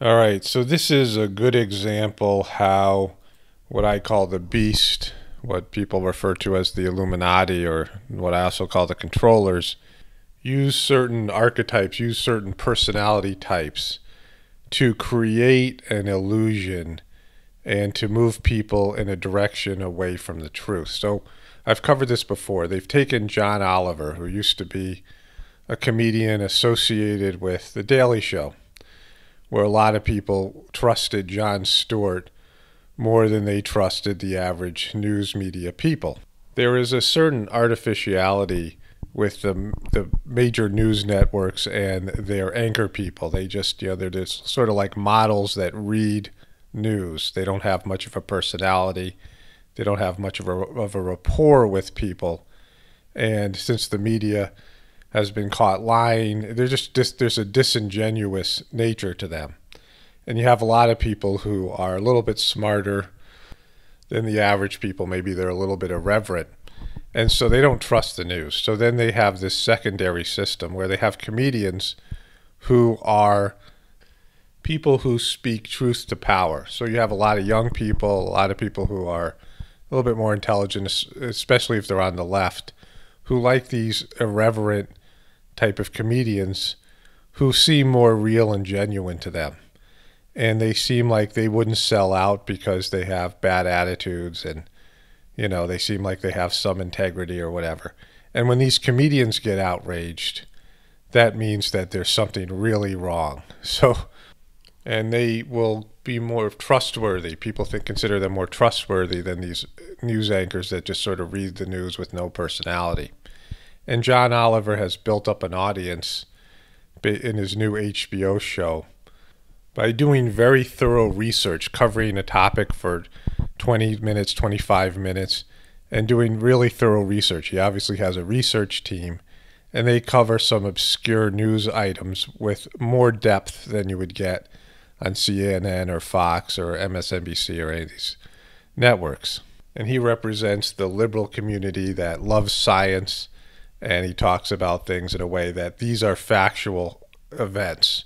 All right, so this is a good example how what I call the beast, what people refer to as the Illuminati, or what I also call the controllers, use certain archetypes, use certain personality types to create an illusion and to move people in a direction away from the truth. So I've covered this before. They've taken John Oliver, who used to be a comedian associated with The Daily Show, where a lot of people trusted Jon Stewart more than they trusted the average news media people. There is a certain artificiality with the the major news networks and their anchor people. They just you know they're just sort of like models that read news. They don't have much of a personality. They don't have much of a of a rapport with people. And since the media has been caught lying, there's just, just there's a disingenuous nature to them. And you have a lot of people who are a little bit smarter than the average people. Maybe they're a little bit irreverent and so they don't trust the news. So then they have this secondary system where they have comedians who are people who speak truth to power. So you have a lot of young people, a lot of people who are a little bit more intelligent, especially if they're on the left, who like these irreverent type of comedians who seem more real and genuine to them. And they seem like they wouldn't sell out because they have bad attitudes and you know, they seem like they have some integrity or whatever. And when these comedians get outraged, that means that there's something really wrong. So, and they will be more trustworthy. People think consider them more trustworthy than these news anchors that just sort of read the news with no personality. And John Oliver has built up an audience in his new HBO show by doing very thorough research, covering a topic for 20 minutes, 25 minutes, and doing really thorough research. He obviously has a research team, and they cover some obscure news items with more depth than you would get on CNN or Fox or MSNBC or any of these networks. And he represents the liberal community that loves science, and he talks about things in a way that these are factual events.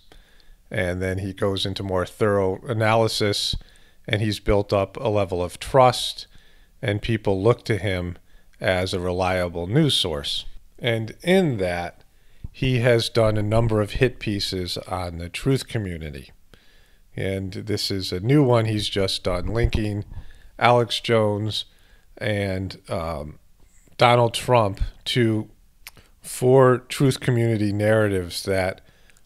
And then he goes into more thorough analysis and he's built up a level of trust, and people look to him as a reliable news source. And in that, he has done a number of hit pieces on the truth community. And this is a new one he's just done, linking Alex Jones and um, Donald Trump to four truth community narratives that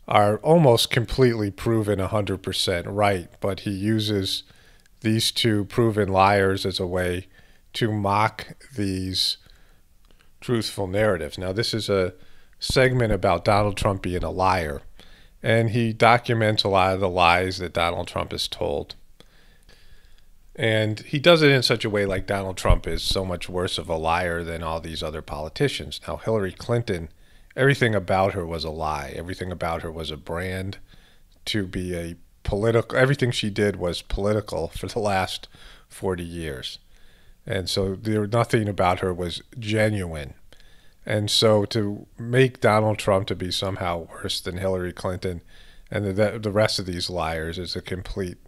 are almost completely proven 100% right, but he uses these two proven liars as a way to mock these truthful narratives. Now, this is a segment about Donald Trump being a liar, and he documents a lot of the lies that Donald Trump has told. And he does it in such a way like Donald Trump is so much worse of a liar than all these other politicians. Now, Hillary Clinton, everything about her was a lie, everything about her was a brand to be a political everything she did was political for the last 40 years. And so there nothing about her was genuine. And so to make Donald Trump to be somehow worse than Hillary Clinton and the, the rest of these liars is a complete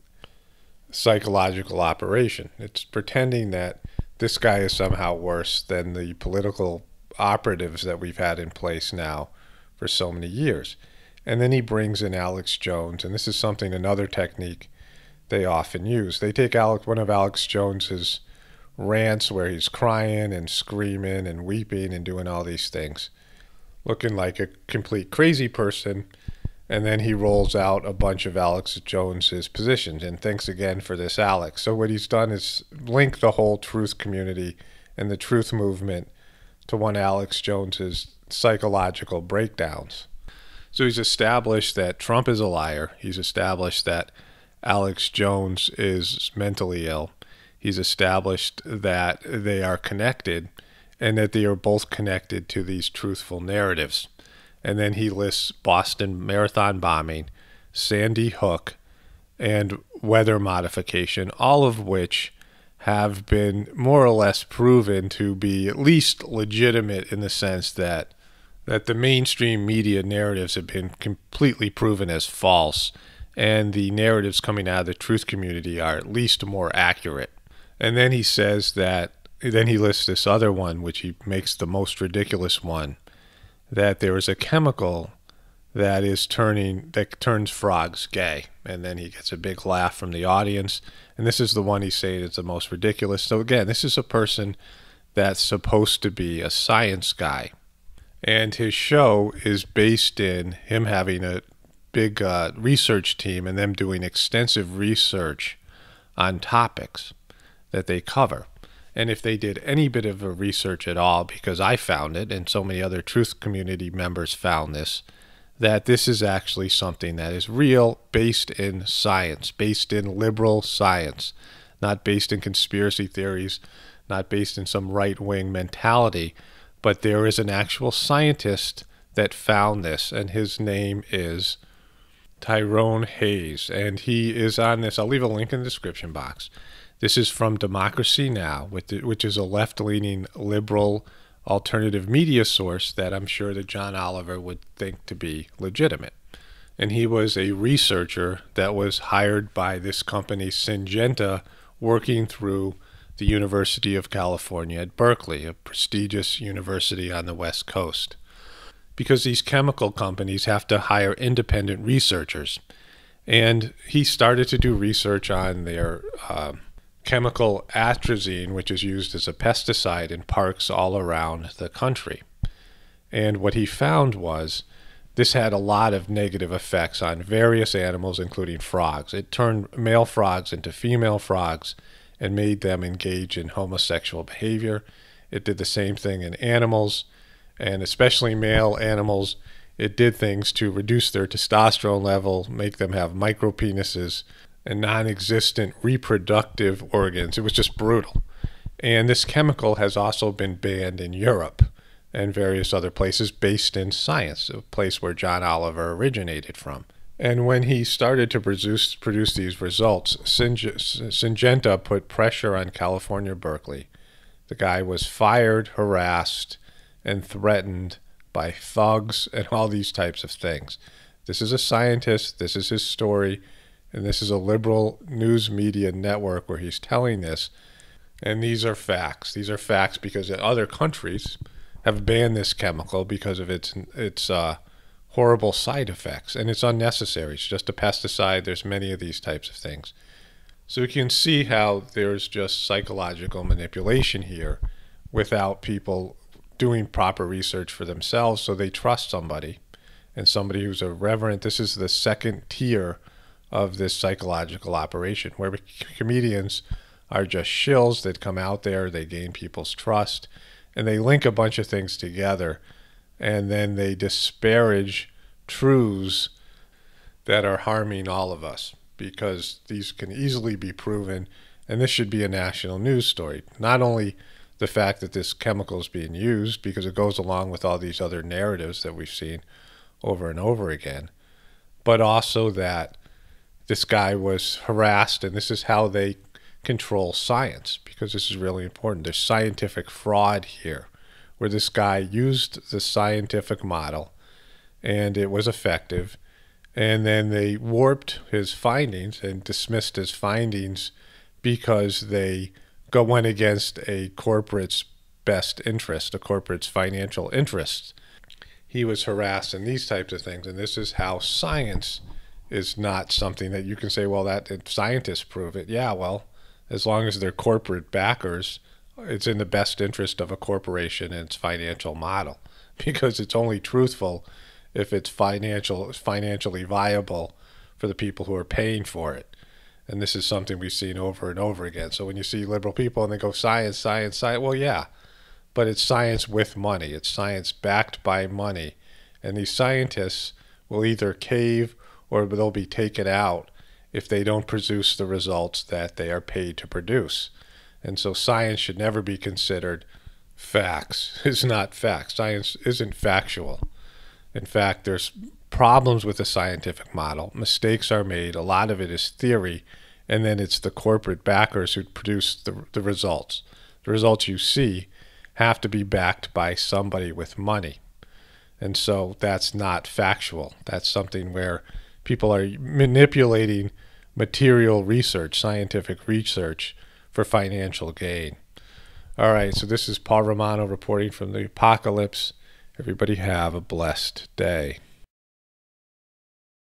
psychological operation it's pretending that this guy is somehow worse than the political operatives that we've had in place now for so many years and then he brings in Alex Jones, and this is something another technique they often use. They take Alex, one of Alex Jones's rants where he's crying and screaming and weeping and doing all these things, looking like a complete crazy person. And then he rolls out a bunch of Alex Jones's positions. And thanks again for this, Alex. So what he's done is link the whole truth community and the truth movement to one Alex Jones's psychological breakdowns. So he's established that Trump is a liar. He's established that Alex Jones is mentally ill. He's established that they are connected and that they are both connected to these truthful narratives. And then he lists Boston Marathon bombing, Sandy Hook, and weather modification, all of which have been more or less proven to be at least legitimate in the sense that that the mainstream media narratives have been completely proven as false and the narratives coming out of the truth community are at least more accurate. And then he says that, then he lists this other one, which he makes the most ridiculous one, that there is a chemical that is turning, that turns frogs gay. And then he gets a big laugh from the audience. And this is the one he's saying is the most ridiculous. So again, this is a person that's supposed to be a science guy. And his show is based in him having a big uh, research team and them doing extensive research on topics that they cover. And if they did any bit of a research at all, because I found it and so many other truth community members found this, that this is actually something that is real, based in science, based in liberal science, not based in conspiracy theories, not based in some right wing mentality, but there is an actual scientist that found this, and his name is Tyrone Hayes, and he is on this. I'll leave a link in the description box. This is from Democracy Now, which is a left leaning liberal alternative media source that I'm sure that John Oliver would think to be legitimate. And he was a researcher that was hired by this company, Syngenta, working through the University of California at Berkeley, a prestigious university on the West Coast. Because these chemical companies have to hire independent researchers. And he started to do research on their uh, chemical atrazine, which is used as a pesticide in parks all around the country. And what he found was this had a lot of negative effects on various animals, including frogs. It turned male frogs into female frogs and made them engage in homosexual behavior. It did the same thing in animals, and especially male animals. It did things to reduce their testosterone level, make them have micropenises and non existent reproductive organs. It was just brutal. And this chemical has also been banned in Europe and various other places based in science, a place where John Oliver originated from. And when he started to produce, produce these results, Syngenta put pressure on California Berkeley. The guy was fired, harassed, and threatened by thugs and all these types of things. This is a scientist. This is his story. And this is a liberal news media network where he's telling this. And these are facts. These are facts because other countries have banned this chemical because of its its uh, horrible side effects, and it's unnecessary. It's just a pesticide. There's many of these types of things. So you can see how there's just psychological manipulation here without people doing proper research for themselves so they trust somebody and somebody who's a reverent. This is the second tier of this psychological operation where comedians are just shills. That come out there, they gain people's trust, and they link a bunch of things together and then they disparage truths that are harming all of us because these can easily be proven and this should be a national news story. Not only the fact that this chemical is being used because it goes along with all these other narratives that we've seen over and over again but also that this guy was harassed and this is how they control science because this is really important there's scientific fraud here where this guy used the scientific model and it was effective. And then they warped his findings and dismissed his findings because they go went against a corporate's best interest, a corporate's financial interests. He was harassed and these types of things. And this is how science is not something that you can say, well, that scientists prove it. Yeah, well, as long as they're corporate backers, it's in the best interest of a corporation and its financial model because it's only truthful if it's financial financially viable for the people who are paying for it. And this is something we've seen over and over again. So when you see liberal people and they go science, science, science, well, yeah, but it's science with money. It's science backed by money. And these scientists will either cave or they'll be taken out if they don't produce the results that they are paid to produce. And so science should never be considered facts. It's not facts. Science isn't factual. In fact, there's problems with the scientific model. Mistakes are made. A lot of it is theory. And then it's the corporate backers who produce the, the results. The results you see have to be backed by somebody with money. And so that's not factual. That's something where people are manipulating material research, scientific research for financial gain. All right, so this is Paul Romano reporting from the apocalypse. Everybody have a blessed day.